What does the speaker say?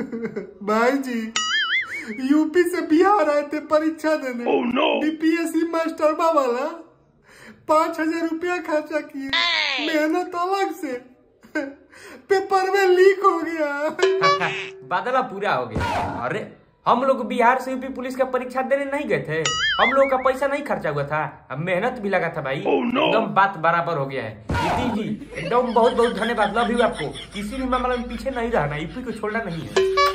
भाई जी यूपी से बिहार आए थे परीक्षा देने। Oh, no! बीपीएससी मास्टरबा वाला पाँच हज़ार रूपया खर्चा किए। मेहनत अलग से। पेपर में लीक हो गया। बादला पूरा हो गया। अरे हम लोग बिहार से यूपी पुलिस का परीक्षा देने नहीं गए थे। हम लोग का पैसा नहीं खर्चा हुआ था। अब मेहनत भी लगा था भाई। Oh, no! एकदम बात बराबर हो गया है। नितिन जी एकदम बहुत बहुत धन्यवाद। लव यू आपको। किसी भी मामले में पीछे नहीं रहना। यूपी को छोड़ना नहीं है।